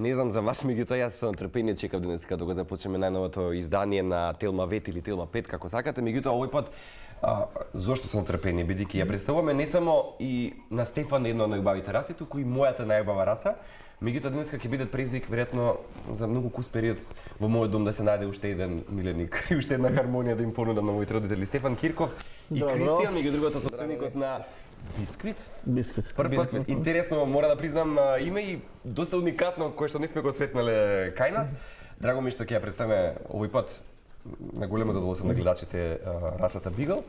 Не знам за вас, меѓутоа јас со трпение чекав денеска да го започнеме најновото издание на Телма Вет или Телма 5, како сакате. Меѓутоа овој пат а, зошто сум трпение бидејќи ја представуваме не само и на Стефан една од најубавите раси, туку и мојата најубава раса. Меѓутоа денеска ќе биде предизвик веројатно за многу кус период во мојот дом да се најде уште еден миленик и уште една хармонија да им понудам на моите родители Стефан Кирков и Браво. Кристијан, меѓу другото собственикот на Бисквит. Бисквит. Прв пат, интересно, мора да признам име и доста уникатно, кое што не сме го сретнале кај нас. Драго ми е што ќе ја представиме овој пат на големо задоволство на гледачите расата Бигл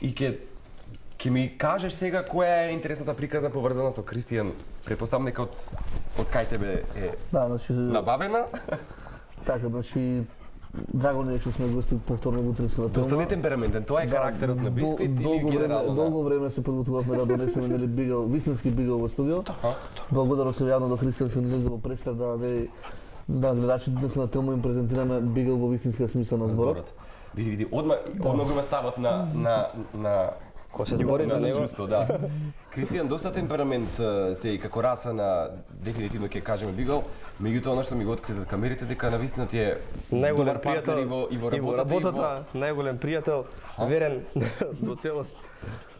и ќе ќе ми кажеш сега која е интересната приказна поврзана со Кристијан. Претпоставам дека од од кај тебе е Да, значи набавена. така, значи драго ми е што сме гости повторно во утринска Доста нетемпераментен, тоа е карактерот на Бисквит или долго време, генерално долго време се подготвувавме да донесеме нели бигал, вистински бигал во студио. Благодарам се јавно до Христијан што ни во представ да нели да гледачите днес на тема им презентираме бигал во вистинска смисла на зборот. Види, види, одма, одма го има ставот на, на, на Кој се збори за него? чувство, да. Кристијан доста темперамент се и како раса на дефинитивно ќе кажеме Бигал, меѓутоа она што ми го откри зад камерите дека навистина ти е најголем пријател и во, и во и во работата, работата, најголем пријател, верен до целост.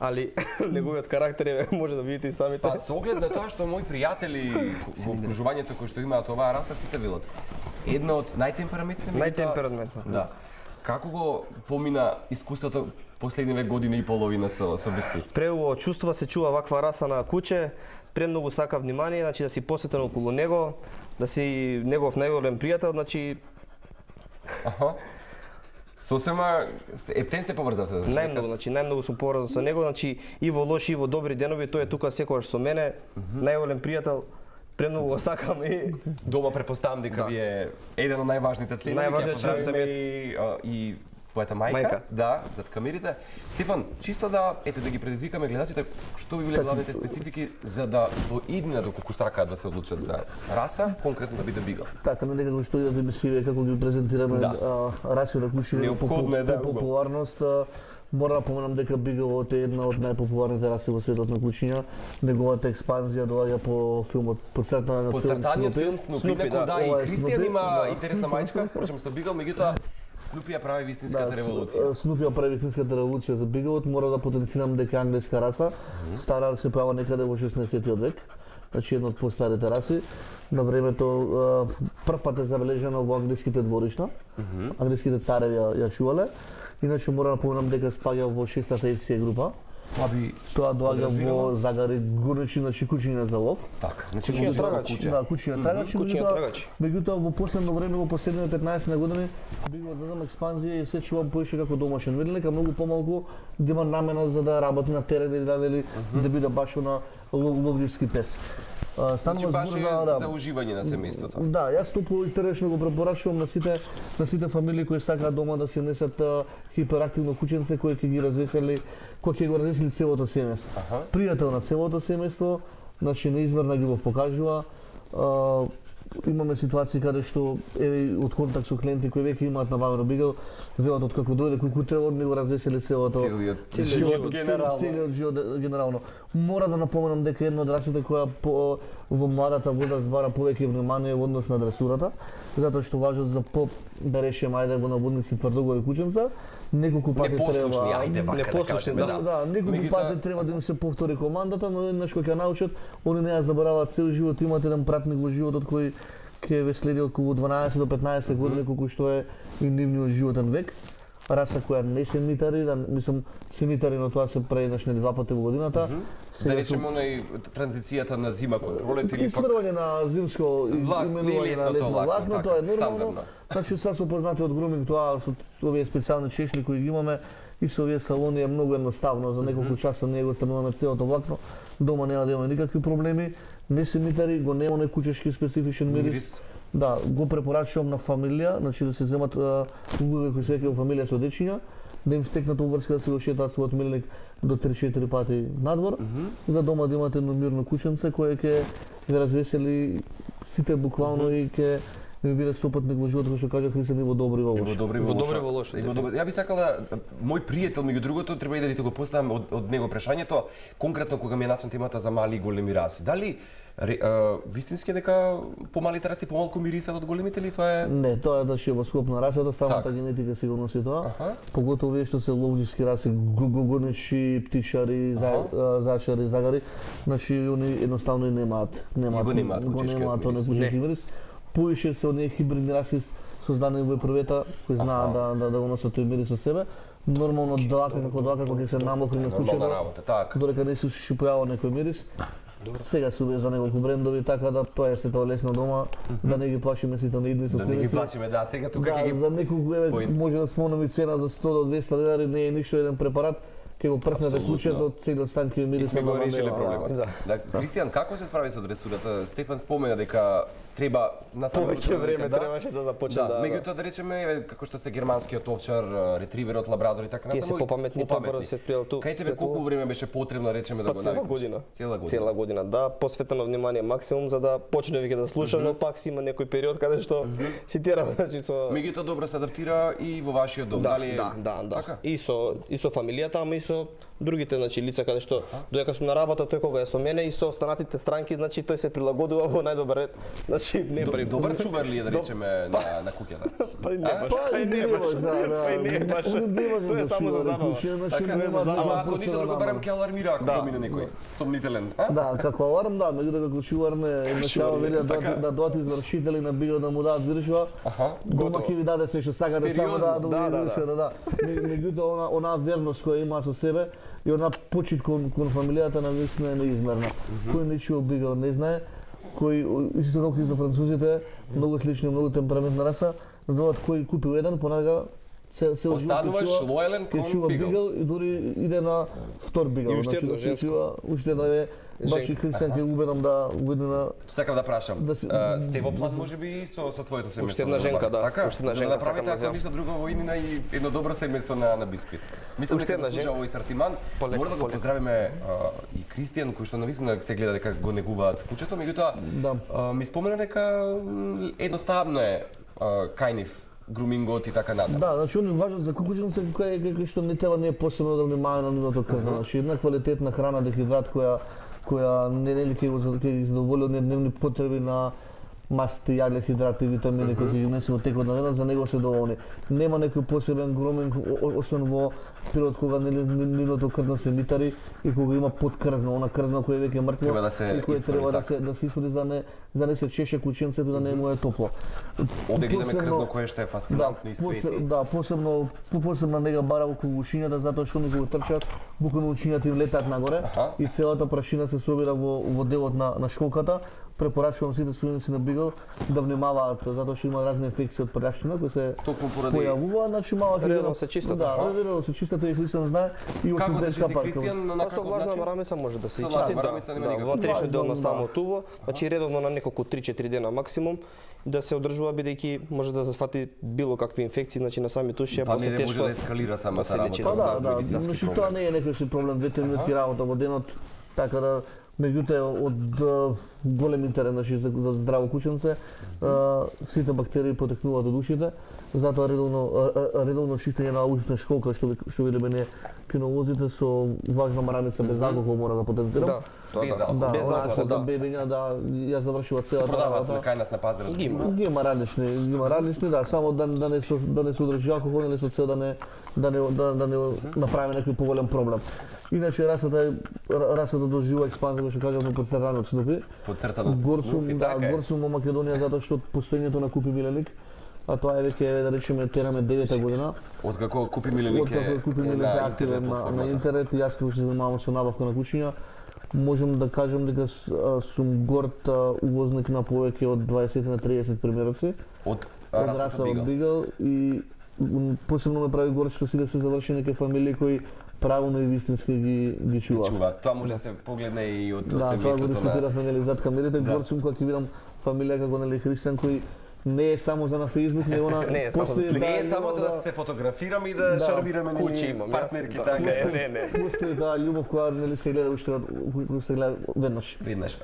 Али неговиот карактер е може да видите и самите. Па со оглед на тоа што мои пријатели во окружувањето кои што имаат оваа раса сите велат. Една од најтемпераментните Најтемпераментно. Да. Како го помина искуството последниве година и половина со со Бисквит? Преубаво чувства се чува ваква раса на куче, премногу сака внимание, значи да си посветен околу него, да си негов најголем пријател, значи Аха. Сосема ептен се поврзавте, значи. најмногу, значи најмногу сум поврзан со него, значи и во лоши и во добри денови, тој е тука секогаш со мене, најголем пријател, премногу го сакам и Дома препоставам дека ви е еден од најважните членови. Најважниот член и, и твојата мајка, Мајка. да, зад камерите. Стефан, чисто да ете да ги предизвикаме гледачите, што би биле главните специфики за да во иднина доколку сакаат да се одлучат за раса, конкретно да биде бигал. Така, на некако што идат емисиве, како ги презентираме Да. а, расија на кучи Неопходно е, да, по убаво. популарност. а, Мора да поменам дека Бигалот е една од најпопуларните раси во светот на кучиња. Неговата експанзија доаѓа по филмот Подцртана на Подцртаниот филм Снупи, Снупи, да. да, и Кристијан има да. интересна мајчка, впрочем со бигал, меѓутоа Снупи ја прави вистинската револуција. Снупи ја прави вистинската револуција за Бигалот, мора да потенцирам дека е англиска раса, стара се појава некаде во 16 век. Значи една од постарите раси. На времето прв пат е забележано во англиските дворишта. Англиските цареви ја, ја чувале. Иначе мора да поменам дека спаѓа во шестата ефсија група. Тоа би Тоа доаѓа во загари горничи, значи кучиња за лов. така, значи Кучиња куче. Да, кучиња трагачи. кучиња меѓутоа- трагачи. Меѓутоа во последно време, во последните 15 на години, би го задам експанзија и се чувам поише како домашен милник, а многу помалку да има намена за да работи на терен или да, или, да биде баш на лов, ловливски пес. Значи Станува баш збор е за, да, за уживање на семејството. Да, јас топло и стеречно го препорачувам на сите на сите фамилии кои сакаат дома да си внесат а, хиперактивно кученце кој ќе ги развесели, кој ќе го развесели целото семејство. Аха. Пријател на целото семејство, значи неизмерна љубов покажува. А, имаме ситуации каде што еве од контакт со клиенти кои веќе имаат набавено бигал, велат од како дојде кој кутре од него развесели целото Целиот целиот живот генерално. Целиот живот е, генерално. Мора да напоменам дека една од раците која по, во младата возраст бара повеќе внимание во однос на дресурата, затоа што важат за по да речеме ајде во наводници тврдогови кученца, неколку пати треба ајде вака да Непослушни, кажеме, да. Да, неколку Меѓутоа- пати треба да им се повтори командата, но еднаш кога ќе научат, они не ја забораваат цел живот, имаат еден пратник во животот кој ќе ве следи околу 12 до 15 години, колку што е и нивниот животен век. Раса која не се митари, да, мислам, се митари, но тоа се прави нели два пати во годината. Да Сега речеме онај транзицијата на зима кон пролет или пак на зимско Влак- именување на летно влакно, тоа е нормално. Значи сега се познати од груминг тоа со овие специјални чешли кои ги имаме и со овие салони е многу едноставно за неколку часа ние го стануваме целото влакно. Дома нема да имаме никакви проблеми. Не се митари, го нема оној кучешки специфичен мирис. Мирис. Да, го препорачувам на фамилија, значи да се земат луѓе кои се во фамилија со дечиња, да им стекнат обврска да се го шетаат својот милник до 3-4 пати надвор, за дома да имате едно мирно кученце кое ќе ви развесели сите буквално и ќе ви биде сопатник во животот, што кажа Христијан и во добри и во И во лоши. добри и Во и лошо. во лошо, И во добри. Ја би сакала мој пријател меѓу другото треба и да ти го поставам од, од него прашањето конкретно кога ми е начна темата за мали и големи раси. Дали Ре, а, вистински е дека помалите раси помалку мирисат од големите или тоа е Не, тоа е да ќе во скоп на расата, самата Так. генетика сигурно си тоа. Аха. Поготово вие што се ловџиски раси, гогоничи, птичари, за, а, зачари, загари, значи они едноставно и немаат, немаат, го немаат го кучешкиот немаат мирис. оној кучешки мирис. Поише се од оние хибридни раси создадени во првета кои знаат да, да, да го носат тој мирис со себе. Нормално длака како длака кога ќе се намокри на кучето, додека не се шипојава некој мирис. Сега се увеза неколку брендови, така да тоа е се тоа лесно дома, да не ги плашиме сите на идни Да не ги плачиме, да, сега тука Да, ќе ги за неколку еве може да спомнам и цена за 100 до 200 денари, не е ништо еден препарат, ќе го прснете кучето, целиот стан ќе ви И мириса сме го решиле проблемот. Да. Да. Кристијан, како се справи со дресурата? Стефан спомена дека треба на Повеќе време дека требаше да започне Да, да- меѓутоа да речеме еве како што се германскиот овчар, ретриверот, лабрадор и така Тие натаму. се попаметни, побрзо се спријал ту- Кај тебе колку време беше потребно да речеме да Па го цела навикнеш? година. Цела година. Цела година, да, посветено внимание максимум за да почне веќе да слушам, но пак си има некој период каде што си тера, значи со Меѓутоа добро се адаптира и во вашиот дом, Да, дали да, да, да. Така? И со и со фамилијата, ама и со другите значи лица каде што додека сум на работа тој кога е со мене и со останатите странки, значи тој се прилагодува во најдобар ред. Значи не прави Добар чувар ли е да речеме на на куќата? Па не баш, Па па не баш. баш, да, да. Па не баш. Они не важат Тоа е само за забава. Така, е за забава. Ако ништо друго барем ќе алармира ако Да. помине некој сомнителен? Да, како аларм да, меѓутоа како чувар не еднашава вели да така. да доаѓаат извршители на бига да му дадат виршува. Аха. Дома ќе ви даде се што сакате само да да Да, да, да. да, да. Меѓутоа она она верност која има со себе и она почит кон кон фамилијата на вистина е неизмерна. Кој не чуо бига не знае, кој исто како и за французите, многу слични, многу темпераментна раса, знаат кој купил еден, понага се се Остануваш лојален кон чува бигл. бигл и дури иде на втор бигл. И уште едно да се женско. чува, уште едно е баш и Женко. Кристијан ќе убедам да уведе на Сакам да прашам. Да си- а, сте во план можеби со со твоето семејство. Уште една да женка, да. Така? Уште една да женка направите сакам да ако земам. ништо друго во иднина и едно добро семејство на на бисквит. Мислам Уште дека една женка. овој сортиман. Полека, Мора да го поздравиме и Кристијан кој што навистина се гледа дека го негуваат кучето, меѓутоа Да. ми спомена дека едноставно е кајнив грумингот и така натаму. Да, значи они важат за кукученце кој кој што не треба не посебно да внимава на нивното крвно. Значи една квалитетна храна дехидрат која која не нели ќе го задоволи оние дневни потреби на масти, јагле, хидрати, витамини кои ги унесе во текот на денот, за него се доволни. Нема некој посебен о- освен во период кога нели нивното крвно се митари и кога има подкрзно, она крзно кој е веќе мртво Треба да се и кој исправи треба да се да се исправи за не за не се чеше кученцето да не му е топло. Овде гледаме крзно кое што е фасцинантно и посе- свети. Да, посебно по посебна нега бара околу ушињата затоа што никога трчат, буквално ушињата им летаат нагоре и целата прашина се собира во во делот на на школката. Препорачувам сите студенти на Бигл да внимаваат затоа што има разни инфекции од прашина кои се Токму поради појавува, значи малку Редовно се чистат, Да, аха. редовно се чистат и Христијан знае и Како освен се детска чисти паркова. Кристијан на Па со каков влажна марамица може да се чисти, да, марамица нема да, никаков внатрешниот дел на само да. туво, значи редовно на неколку 3-4 дена максимум да се одржува бидејќи може да зафати било какви инфекции, значи на самите уши е Па после не, не може тешко. да ескалира самата се лечи. работа. Па да, да, медицински значи тоа не е некој си проблем, две-три минутки работа во денот, така да меѓутоа од голем интерес значи, за, за здраво кученце. А, сите бактерии потекнуваат од ушите, затоа редовно редовно чистење на ушна школка што што видиме не кинолозите со влажна марамица без алкохол мора да потенцирам. Да, тоа Без да. алкохол. Да, без алкохол, да. за бебиња да ја завршува Се целата продаваат работа. кај нас на пазарот. Ги има. Ги има различни, ги има различни, да, само да, да не се да не се удржи алкохол или со цел да не да не да, да не направи некој поголем проблем. Иначе расата е расата доживува експанзија што кажавме под цртаниот снупи. Потцртано Горцум, да, така горцум во Македонија затоа што постоењето на Купи Миленик, а тоа е веќе да речеме тераме девета година. Откако купи Миленик Откако Купи Миленик е активен на, на интернет јас како се занимавам со набавка на кучиња, можам да кажам дека сум горд увозник на повеќе од 20 на 30 примероци Од од раса од. Бигл и посебно ме прави горд што сите се заврши неке фамилии кои правилно и вистински ги ги чуваат. Чува. Тоа може да се погледне и од, од Да, тоа го семејството на... дискутиравме нели зад камерите, Да. горд сум кога ќе видам фамилија како нели Христијан кој не е само за на Facebook, него на Не е само за слика. Не е само за да се фотографираме и да, Да. шармираме нели, Кучи имам, партнерки, да. така е. Не, не. Постои таа љубов која нели се гледа уште од- која се гледа веднаш. Веднаш.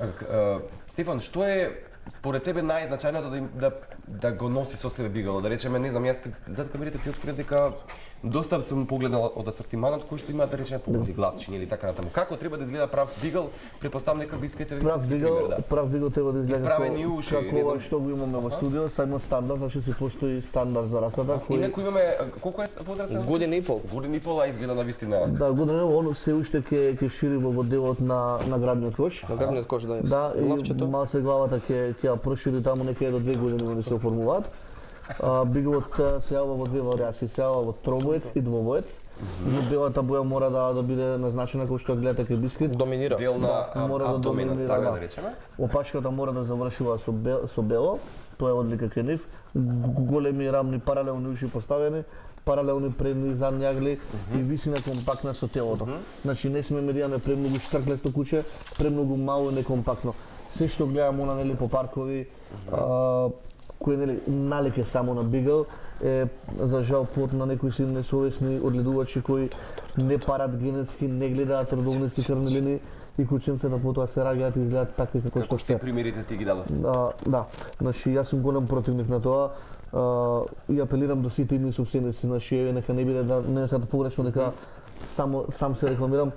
Стефан, што е според тебе најзначајното да, да, да го носи со себе бигало? Да речеме, не знам, јас ти- зад камерите ти открив дека доста сум погледнал од асортиманот кој што има да речеме полуди главчиња или така натаму. Како треба да изгледа прав бигл? Препоставам дека бисквите ви Прав бигал, пример, да. прав бигал треба да изгледа Исправени како, уши, како ова што го имаме во студио, са имат стандард, значи се постои стандард за расата кој Инаку имаме колку е возрастен? Година и пол. Година и пола изгледа на вистина. Да, година он се уште ќе ќе шири во делот на на градниот кош. На грбниот кош да е. Да, и Главчето. малце главата ќе ќе ја прошири таму некаде до две години да се оформуваат. А, се јава во две варијации, се јава во тробоец и двобоец. Но белата боја мора да да биде назначена како што ја гледате кај бисквит. Доминира. Дел на Да, мора да доминира, така да. да речеме. Опашката мора да завршува со, со бело, тоа е одлика кај нив. Големи рамни паралелни уши поставени, паралелни предни и задни агли и висина компактна со телото. Значи не смеме да имаме премногу штрклесто куче, премногу мало и некомпактно. Се што гледам она нели по паркови, а, кој нели налик е само на бигл, е за жал плод на некои си несовесни одледувачи кои не парат генетски, не гледаат родовници крвни линии и кученцата потоа се раѓаат и изгледаат такви како што Како се се. примерите ти ги дадов? Да, да. Значи јас сум голем противник на тоа. А, и апелирам до сите идни собственици, значи еве нека не биде да не е сега погрешно дека само сам се рекламирам.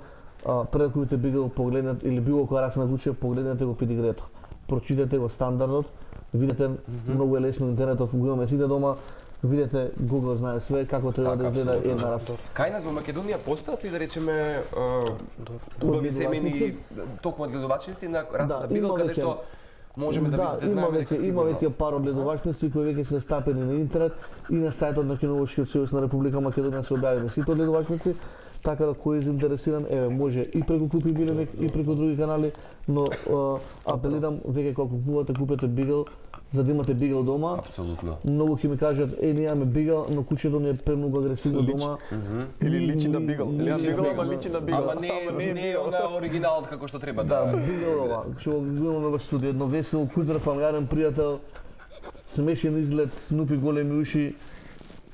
А, пред да купите бигел погледнете или било која раса на куче, погледнете го педигрето. Прочитете го стандардот, видете многу е лесно интернетот го имаме сите дома. Видете, Google знае све како треба Така, да изгледа една раса. Кај нас во Македонија постојат ли да речеме а, убави семени Одгледувачници? токму одгледувачници на расата Да, бигл има каде што можеме да, да, видите има знаеме веќе дека има веќе пар огледувачници кои веќе се стапени на интернет и на сајтот на Кинолошкиот сојуз на Република Македонија се објавени сите огледувачници, така да кој е заинтересиран, еве може и преку Купи Биленик и преку други канали, но а, апелирам веќе кога купувате купете бигл за да имате бигл дома. Апсолутно. Многу ќе ми кажат, е, ние имаме бигл, но кучето ни е премногу агресивно дома. Или личи на бигл. Или на бигл, ама личи на бигл. Ама не, Ама не, е не оригиналот како што треба Да, да. бигл ова, што го имаме во студио, едно весело, кутер, фамилиарен пријател, смешен изглед, снупи големи уши,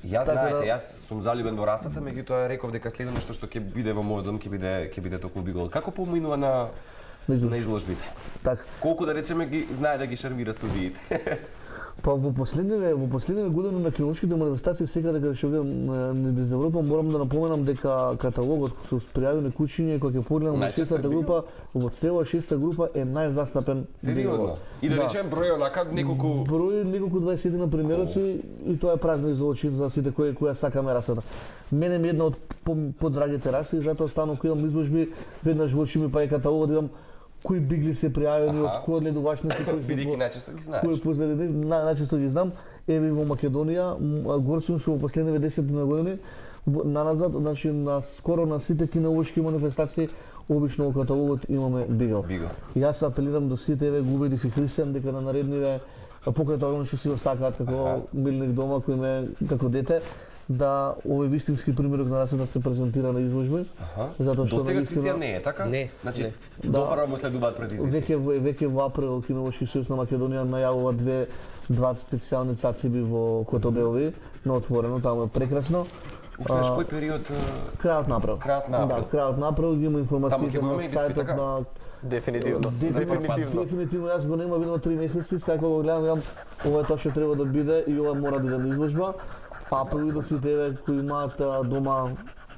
Јас Така знаете, да- јас сум залюбен во расата, меѓутоа реков дека следно нешто што ќе биде во мојот дом ќе биде ќе биде токму бигл. Како поминува на Меѓу- на изложбите? така. Колку да речеме ги знае да ги шармира судиите. Па во последниве во последниве години на кинолошките манифестации секаде каде што на низ Европа морам да напоменам дека каталогот со пријавени кучиња кога ќе погледам во бигл? група, во цела шеста група е најзастапен Сериозно. И да, Да. речеме број онака неколку Број неколку 20 на примероци и тоа е празно изолочи за сите кои која сакаме расата. Мене ми една од по- подрагите раси и затоа станав кога имам изложби веднаш во очи ми па е каталогот видам кои бигли се пријавени од кои гледувачници кои се бидејќи најчесто ги знаеш. произведени, на, најчесто ги знам, еве во Македонија, м, горд сум што во последниве 10 на години, наназад, значи на скоро на сите кинолошки манифестации, обично во каталогот имаме бигал. Бигл. Јас апелирам до сите, еве го убедив и Христијан дека на наредниве покрај тоа што си го сакаат како милник дома кој ме како дете, да овој вистински примерок на расата се презентира на изложби. Аха. Затоа што До сега Кристијан не е, така? Не, Значи, не. допарва му следуваат предизвици. Веќе во веќе во април Кинолошки сојуз на Македонија најавува две два специјални цациби во Котобелви на отворено, таму е прекрасно. Уште кој период Крајот на април. Крајот на април. Да, крајот на април ги има информациите на сајтот така? на Дефинитивно. Дефинитивно. Дефинитивно јас го нема видно три месеци, сега кога го гледам јам ова е тоа што треба да биде и ова мора да иде на Pa për i për si teve ku i matë duma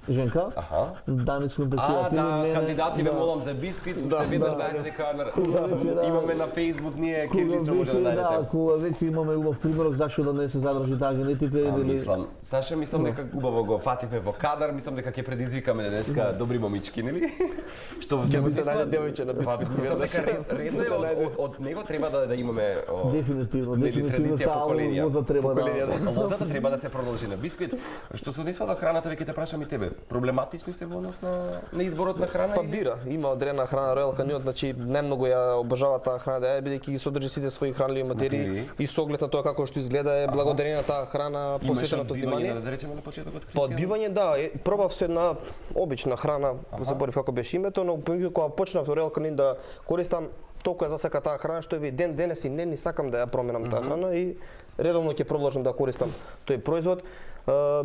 женка, Аха. да не се А, контактираат или да, мене. кандидати ве да. молам за бисквит, уште Да, веднаш да. знаете дека на- веќе да. имаме на Facebook ние Кога Кирилица може да веќе, да, најдете. кога веќе имаме убав примерок зашто да не се задржи таа генетика А, или мислам, Саша, мислам дека убаво го фативме во кадар, мислам дека ќе предизвикаме денеска добри момички, нели? Што Ќе му се најде девојче на бисквит, Па, Мислам дека редно е Се од, од, него треба да, да имаме Дефинитивно, дефинитивно таа лоза треба да. Лозата треба да се продолжи на бисквит. Што се однесува до храната, веќе те прашам и тебе. Проблематични се во однос на, на изборот на храна? Па бира, има одредена храна Royal Canin, значи најмногу ја обожава таа храна да е бидејќи ги содржи сите своји хранливи материи и со оглед на тоа како што изгледа е благодарение на таа храна посветеното внимание. да речеме на почетокот. Па одбивање да, е, пробав се една обична храна, заборив како беше името, но кога почнав Royal Canin да користам толку ја засака таа храна што ви ден денес и не ни сакам да ја променам таа храна и редовно ќе продолжам да користам тој производ, а,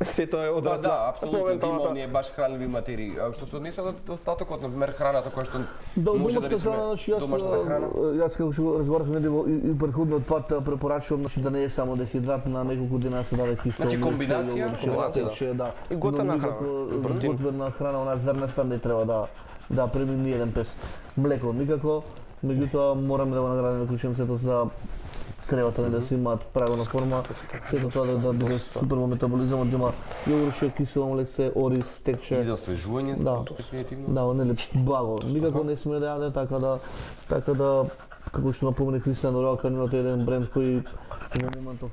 бидејќи Сето е Да, одраз да, на апсолутно, има моменталната. оние баш хранливи материи. А што се однесува до остатокот, на пример храната која што Да, може да речеме храна, значи јас, домашна храна. јас како што разговаравме недело и, и претходниот пат препорачувам значи да не е само дехидрат на неколку дена да се даде кисело. Значи, комбинација? Комбинација, да. да. И готвена храна, протеин. Готвена храна, она зрнеста не треба да да премине ни еден пес. Млеко никако, меѓутоа мораме да го наградиме клученцето за стревата не да се имаат правилна форма, сето тоа да, да биде супер во метаболизмот, да има јогурче, кисело млекце, ориз, И текче. за освежување Да. дефинитивно. Да, нели благо. Никако не сме да јаде, така да така да како што напомени Кристијан Рока, имате еден бренд кој во моментов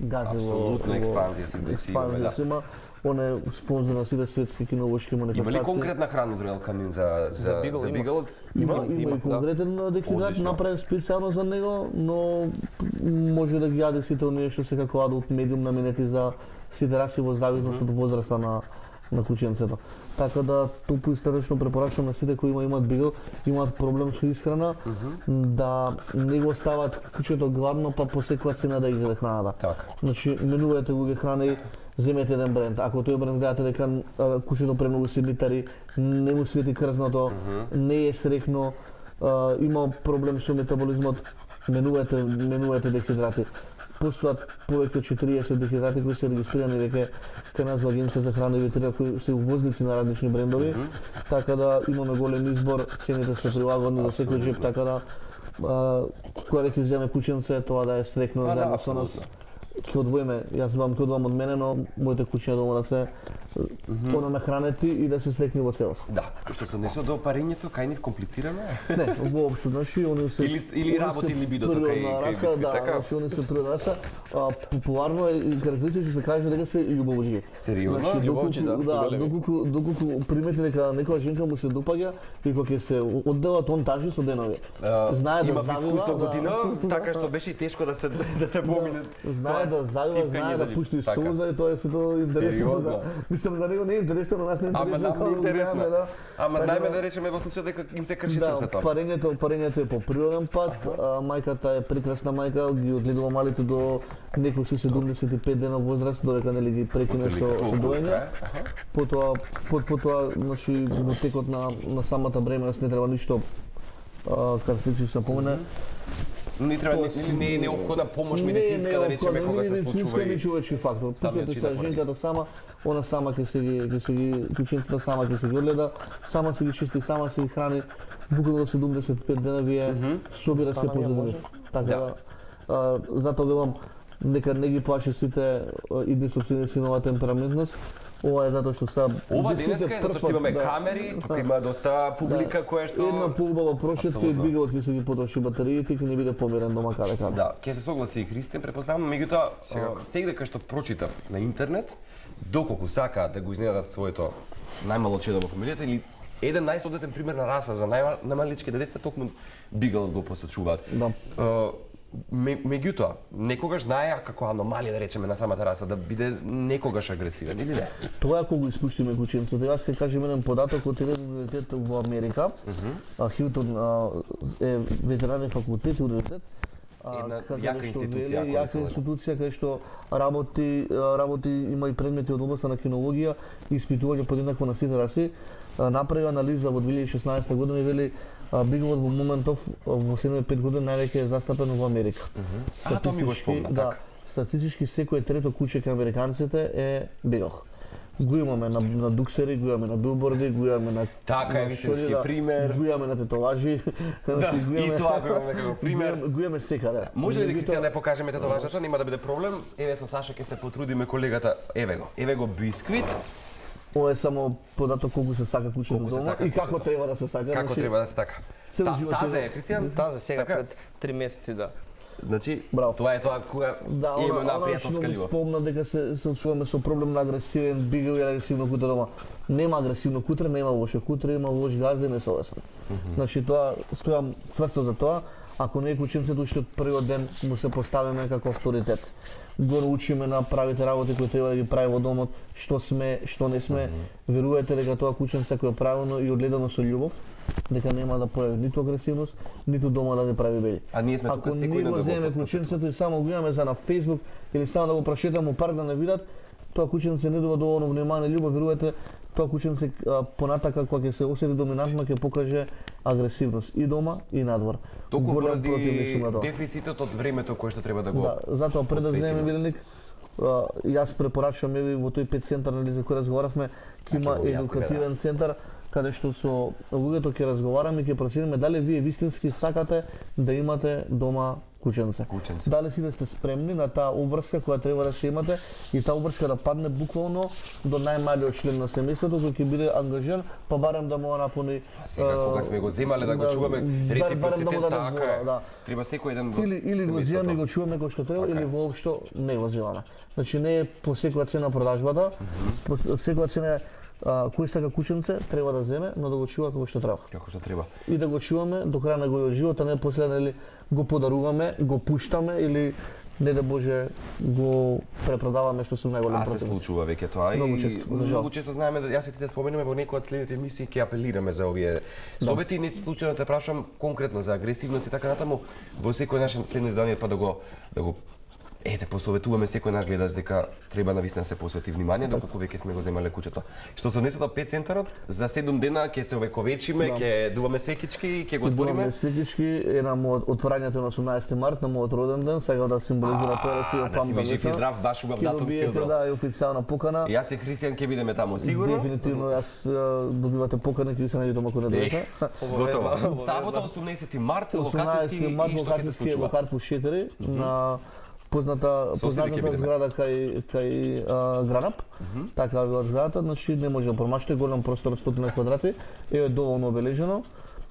гази во експанзија се да експанзија да. се има. Он е спонзор на сите светски кинолошки манифестации. Има ли конкретна храна од Ројал за за За за има. Бигалот? Има, Има, има, има, и конкретен дехидрат Одлично. направен специјално за него, но може да ги јаде сите оние што се како адулт медиум наменети за сите раси во зависност од возраста на на кученцето. Така да топу истерично препорачувам на сите кои има имаат бигл, имаат проблем со исхрана, да не го стават кучето гладно па по секоја цена да изеде храната. Така. Значи, менувајте луѓе храни, земете еден бренд. Ако тој бренд гледате дека а, кучето премногу се литари, не му свети крзното, не е срекно, има проблем со метаболизмот, менувајте, менувајте дехидрати. Постојат повеќе од 40 дехидрати кои се регистрирани веќе кај нас во Агенција за храна и ветерина кои се увозници на различни брендови, така да имаме голем избор, цените се прилагодни за секој джеб, така да а, кога веќе земе кученце, тоа да е стрекно А, да, заедно со нас ќе одвоиме, јас вам ќе одвам од мене, но моите кучиња дома да се она нахранети и да се слекни во целост. Да, што се однесува до парењето, кај нив комплицирано е. Не, воопшто, значи они се Или- или работи се либидото кај- кај бисквит, да, така? значи они се природна раса. А, популарно е и карактеристично се каже дека се љубовџи. Сериозно? Значи, Љубовџи, да, доколку, да, доколку, доколку примети дека некоја женка му се допаѓа и кога ќе се одделат, он тажи со денови. Знае да Има завива, искуство да. година, така што беше и тешко да се да се помине. Знае да завива, знае да пушти Така. суза и тоа е сето интересно. Сериозно? Мислам за него не е интересно, но нас не е Ама интересно. нам како не го интересно. гледаме, да. Ама Така знаеме да- да речеме во случај дека им се крши Да, срцето. парењето, парењето е по природен пат. А, мајката е прекрасна мајка, ги одледува малите до некој си 75 дена возраст, додека нели ги прекине со, со доење. Потоа, по, потоа, значи, во текот на, на самата бременост не треба ништо карактеристично се помине. Не треба не, не е неопходна помош е медицинска да речеме кога се медицинска случува не и човечки фактор. Пуштете се да поради. женката сама, она сама ќе се ги ќе се ги кученцата сама ќе се ги огледа, сама се ги чисти, сама се ги храни. Буквално до 75 дена вие собира се позади. Така Да. да. а, затоа велам нека не ги плаши сите идни собственици на оваа темпераментност. Ова е затоа што са Ова денеска е затоа што имаме да. камери, тука има доста публика која што Една поубава прошетка и бигалот ќе се ги потроши батериите и ќе не биде помирен дома каде каде. Да, ќе се согласи и Христијан, препознавам, меѓутоа, сега дека што прочитав на интернет, доколку сакаат да го изненадат своето најмало чедо во фамилијата или еден најсодетен пример на раса за најма- најмаличките деца токму Бигал го посочуваат. Да. Меѓутоа, некогаш знаеа како аномалија да речеме на самата раса да биде некогаш агресивен или не? Тоа ако го испуштиме кученцето, јас ќе кажем еден податок од еден универзитет во Америка, а, Хилтон а, е ветеринарен факултет и универзитет. А, јака институција, вели, јака институција кај што работи работи има и предмети од областа на кинологија и испитување подеднакво на сите раси. Направи анализа во 2016 година и вели а, Биговот во моментов во 75 години највеќе е застапен во Америка. А, тоа ми го спомна, да, така. статистички секое трето куче кај американците е бегох. Го имаме на, на дуксери, го имаме на билборди, го имаме на Така е вистински да, пример. Го имаме на тетоважи. значи, го и тоа го имаме како пример. Го имаме, го имаме секаде. Може ли да Кристијан да ја покажеме тетоважата, нема да биде проблем. Еве со Саша ќе се потрудиме колегата. Еве го. Еве го бисквит. Ова е само податок колку се сака кучето Колку се дома сака и како треба да се сака. Како значи, треба да се така? живот Тазе е- Кристијан? Тази сега Така? пред три месеци, да. Значи, Браво. тоа е тоа кога Да, има она, на она што ми спомна дека се се очуваме со проблем на агресивен бигел и агресивно кутре дома. Нема агресивно кутре, нема лошо кутре, има лош газда и несовесен. Значи тоа стојам стврсто за тоа. Ако не е кученцето уште од првиот ден му се поставиме како авторитет. Го научиме на правите работи кои треба да ги прави во домот, што сме, што не сме. Верувате дека тоа кученце ако е правилно и одгледано со љубов, дека нема да појави ниту агресивност, ниту дома да не прави бели. А ние сме тука Ако секој ден го да го земеме кученцето и само го имаме за на Facebook или само да го прошетаме у парк да не видат, тоа кученце не дува доволно внимание љубов, верувате, тоа кученце а, понатака кога ќе се осети доминантно ќе покаже агресивност и дома и надвор. Толку Голем поради дефицитот од времето кое што треба да го Да, затоа пред да земеме Миленик, а, јас препорачувам еве во тој пет центар нели за кој разговаравме, ќе има едукативен центар каде што со луѓето ќе разговараме и ќе процениме дали вие вистински сакате да имате дома кученце. Кученце. Дали сите сте спремни на таа обврска која треба да се имате и таа обврска да падне буквално до најмалиот член на семејството кој ќе биде ангажиран, па барем да му напуни Сега кога сме го земале да го чуваме да му реципроцитет даде така е. да. Треба секој ден Или или го и го чуваме кој што треба Така или воопшто не го зимаме. Значи не е по секоја цена продажбата, по секоја цена а, кој сака кученце треба да земе, но да го чува како што треба. Како што треба. И да го чуваме до крај на гојот живот, а не после нели го подаруваме, го пуштаме или не да Боже го препродаваме што сум најголем А се против. случува веќе тоа Многу и често, многу често знаеме да јас и ти да споменеме во некои од следните емисии ќе апелираме за овие Да. совети, не случајно те прашам конкретно за агресивност и така натаму во секој наше следно издание па да го да го Ете, посоветуваме секој наш гледач дека треба навистина да се посвети внимание доколку веќе сме го земале куќето. Што се однесе до пет центарот, за 7 дена ќе се овековечиме, ќе дуваме свекички, ќе го отвориме. Дуваме сликички, една му од отворањето на 18 март на мојот роден ден, сега да символизира тоа да си го А, да си жив и здрав, баш убав датум си одбрал. да и официјална покана. Јас и Христијан ќе бидеме таму сигурно. Дефинитивно јас добивате покана ќе се најдете дома ако не дојдете. Готово. Сабота 18 март, 18 локацијски и што ќе се локацијски случува. Карпус 4 на позната познатата бидеме. зграда кај кај а, Гранап. Така ви зградата, значи не може да промашите голем простор 100 квадрати, е доволно обележено.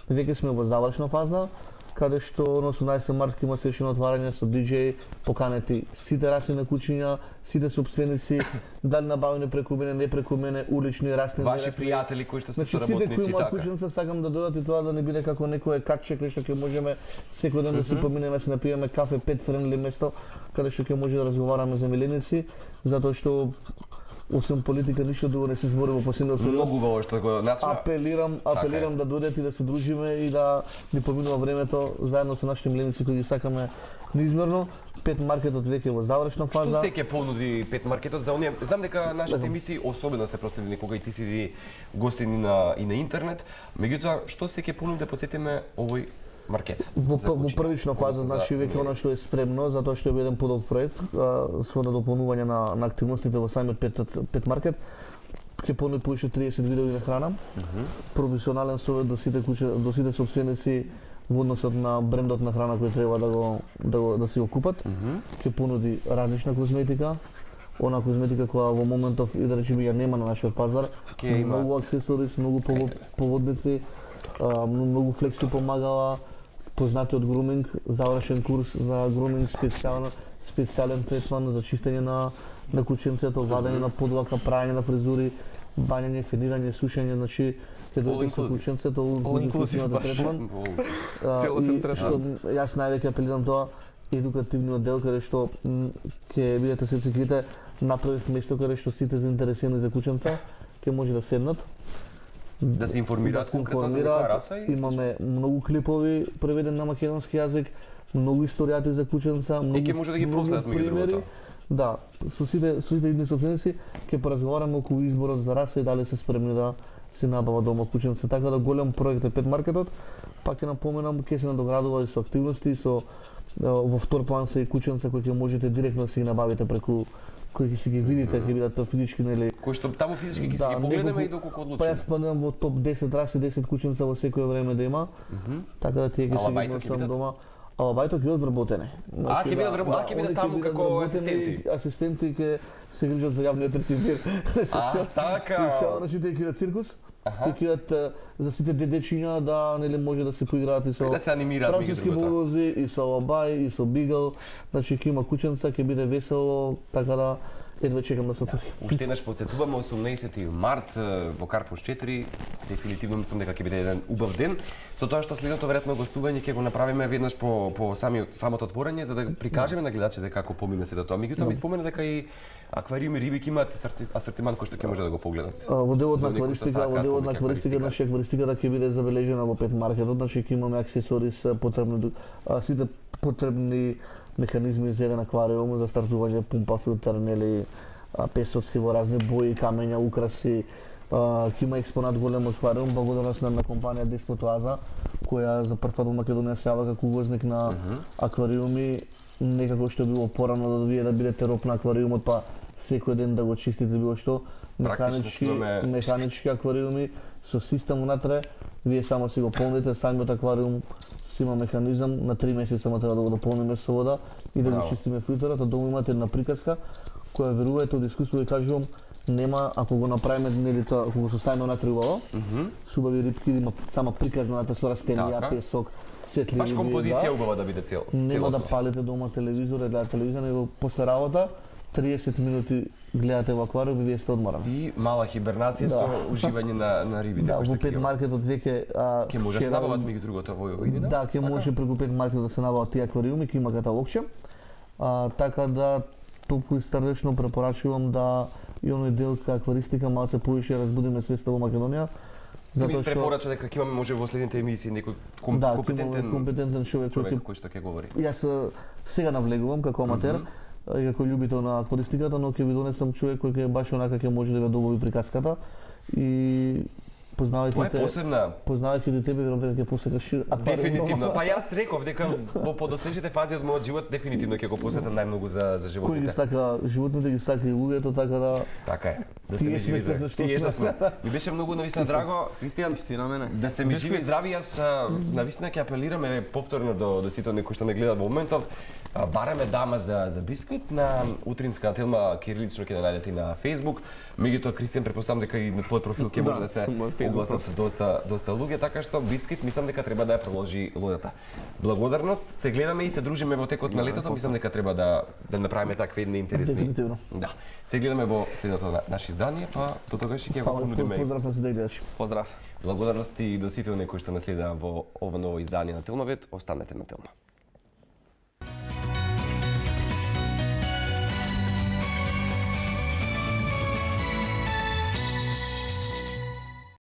Веќе сме во завршна фаза каде што на 18 март ќе има свечено отварање со диџеј, поканети сите раси на кучиња, сите собственици, дали набавени преку мене, не преку мене, улични, расни, Ваши нерасни. пријатели кои што се Значи сите кои соработници имаат така. кученца сакам да додат и тоа да не биде како некое качек што ќе можеме секој ден да си поминеме, да се напиеме кафе, пет френдли место каде што ќе може да разговараме за миленици, затоа што освен политика ништо друго не се збори во последниот период. Многу во што го начина. Апелирам, апелирам да дојдете и да се дружиме и да ни поминува времето заедно со нашите миленици кои ги сакаме неизмерно. Пет маркетот веќе во завршна Што фаза. се ќе понуди пет маркетот за оние? Знам дека нашите емисии особено се проследени кога и ти си гостини на и на интернет. Меѓутоа, што се ќе понуди да подсетиме овој маркет? Во, во првична фаза, значи веќе она што е спремно, затоа што е еден подолг проект, а, со надополнување на, на активностите во самиот пет, пет маркет, ќе понуди повеќе од 30 видови на храна, професионален совет до сите куче, до сите собственици во односот на брендот на храна кој треба да го да, го, да си го купат. Ќе понуди различна козметика, она козметика која во моментов и да речеме ја нема на нашиот пазар. Ќе има. Многу аксесорис, многу повод, поводници, а, многу флекси помагала, познати од груминг, завршен курс за груминг специјален специјален третман за чистење на на кученцето, вадење на подлака, праење на фризури, бањење, фенирање, сушење, значи ќе All дојдете со кученцето, inclusивниот баш. третман. Третман. Што јас највеќе апелирам тоа едукативниот дел каде што ќе бидете се циките направив место каде што сите заинтересирани за кученца ќе може да седнат Да се информираат за информираат. раса и Имаме многу клипови преведени на македонски јазик, многу историјати за кученца, многу ќе може да ги проследат меѓу другото. Да, со сите со сите идни собственици ќе поразговараме околу изборот за раса и дали се спремни да се набава дома кученце. Така да голем проект е пет маркетот. Пак ќе напоменам ќе се надоградува и со активности и со во втор план се и кученца кои ќе можете директно да си ги набавите преку кои ќе си ги видите, ќе бидат физички нели кој што таму физички ќе си ги погледнеме и доколку Па одлучиме. јас планирам во топ 10 раси 10 кученца во секое време да има. Така да тие ќе се ги носам дома. Алабајто ќе бидат вработени. Значи, ќе бидат врабо- а, ќе бидат таму како вработени, асистенти? Асистенти ќе се грижат за јавниот. Се А, така. Се шо, значи тие ќе бидат циркус. Е, за сите дедечиња да нели може да се поиграат и со да се анимираат француски булози и со алабај и со бигл. Значи ќе има кученца, ќе биде весело, така да едва чекам да се отвори. Уште еднаш подсетуваме 18 март во Карпуш 4. Дефинитивно мислам дека ќе биде еден убав ден. Со тоа што следното веројатно гостување ќе го направиме веднаш по по самиот самото отворање за да прикажеме на гледачите како помине сето тоа. Меѓутоа ми спомена дека и аквариум и риби ќе имаат асорти- асортимент кој што ќе може да го погледат. А, Во делот на акваристика, во делот на акваристика, наша акваристиката ќе биде забележена во пет маркетот, значи ќе имаме аксесорис потребни а, сите потребни механизми за еден аквариум за стартување пумпа, филтер, нели песоци во разни бои, камења, украси, ќе има експонат голем аквариум, благодарност на, компанија Деспот Оаза, која за прв пат во Македонија се јава како увозник на аквариуми, некако што било порано да вие да бидете роб на аквариумот, па секој ден да го чистите било што, механички, механички аквариуми со систем внатре, вие само си го полните, самиот аквариум си има механизам, на три месеци само треба да го дополниме со вода и да го чистиме филтерот, а долу имате една приказка која верувајте од искуство ви кажувам нема ако го направиме нели тоа ако го составиме внатре убаво, со убави рибки да има сама приказна внатре со растенија, Така. песок, светли Баш риби, композиција да. убава да биде цел. Нема да целосно. палите дома телевизор, да телевизија, него после работа 30 минути гледате во аквариум и вие сте одморани. И мала хибернација Да. со уживање на на рибите. Да, во што пет маркетот веќе а, Ќе може да се набават меѓу другото во Јовоидина? Да, ќе може преку пет маркетот да се набават тие аквариуми, ќе има каталогче. А, така да топу и срдечно препорачувам да и оној дел кај акваристика малце повише разбудиме свеста во Македонија. Ти ми препорача дека ќе имаме може во следните емисии некој ком, да, компетентен компетентен човек кој човек кој што ќе говори. Јас сега навлегувам како аматер, а, и како љубител на акваристиката, но ќе ви донесам човек кој ќе баш онака ќе може да ви добави приказката и Тоа познавајќи е те, посебна познавајќи те тебе, верувам дека ќе посекаш аквариум. Дефинитивно. Па јас реков дека во подоследните фази од мојот живот дефинитивно ќе го посветам најмногу за за Кој ги животните. сака животните, ги сака и луѓето, така да Така е. Да сте ми живи здрави. Тие сме. што сме. Ми беше многу навистина драго, Кристијан, Истина мене. да сте ми живи и здрави. Јас навистина ќе апелираме повторно до до сите оние кои што не гледаат во моментов. Бараме дама за за бисквит на утринска телма кирилично ќе да најдете и на Facebook. Меѓутоа Кристијан претпоставам дека и на твој профил ќе може да се мој Facebook огласат доста доста луѓе, така што бисквит мислам дека треба да ја продолжи луѓето. Благодарност, се гледаме и се дружиме во текот на летото, мислам дека треба да да направиме такви едни интересни. Дефинитивно. Да. Се гледаме во следното на наше издание, па до тогаш ќе го понудиме. поздрав на сите гледачи. Поздрав. Благодарности и до сите оние кои што наследаа во ова ново издание на Телмавет, останете на Телма.